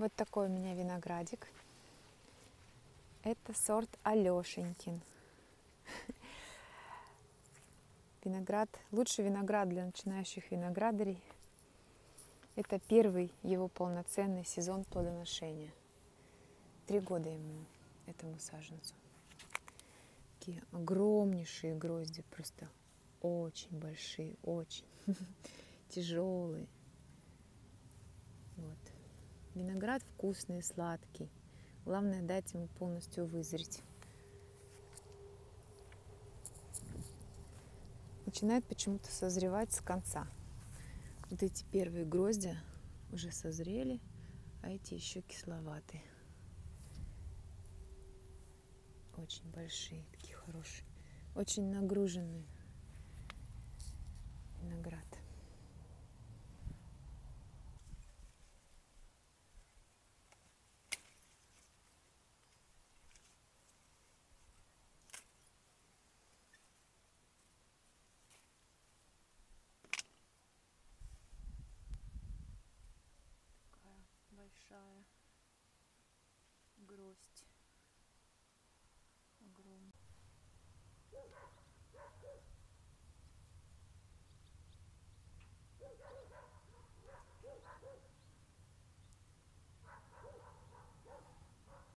Вот такой у меня виноградик. Это сорт Алешенькин. Виноград, лучший виноград для начинающих виноградарей. Это первый его полноценный сезон плодоношения. Три года ему, этому саженцу. Такие огромнейшие грозди, просто очень большие, очень тяжелые. Виноград вкусный, сладкий. Главное дать ему полностью вызреть. Начинает почему-то созревать с конца. Вот эти первые грозди уже созрели, а эти еще кисловатые. Очень большие, такие хорошие. Очень нагруженные виноград. Большая гроздь.